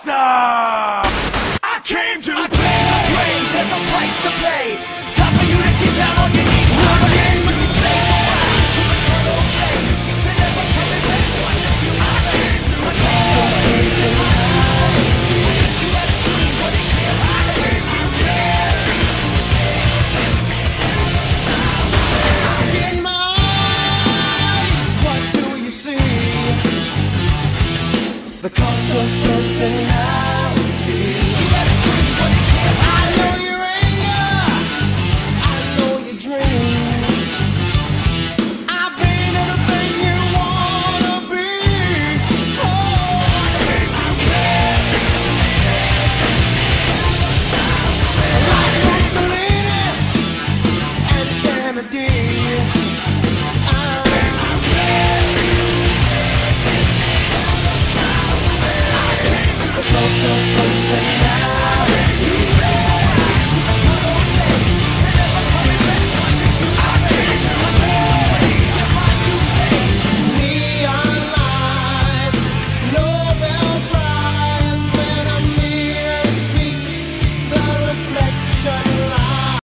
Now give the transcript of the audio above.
awesome! I came to play. There's a price to pay. Time for you to get down on your knees. I came to to. I came to play. I came to? The cult personality. don't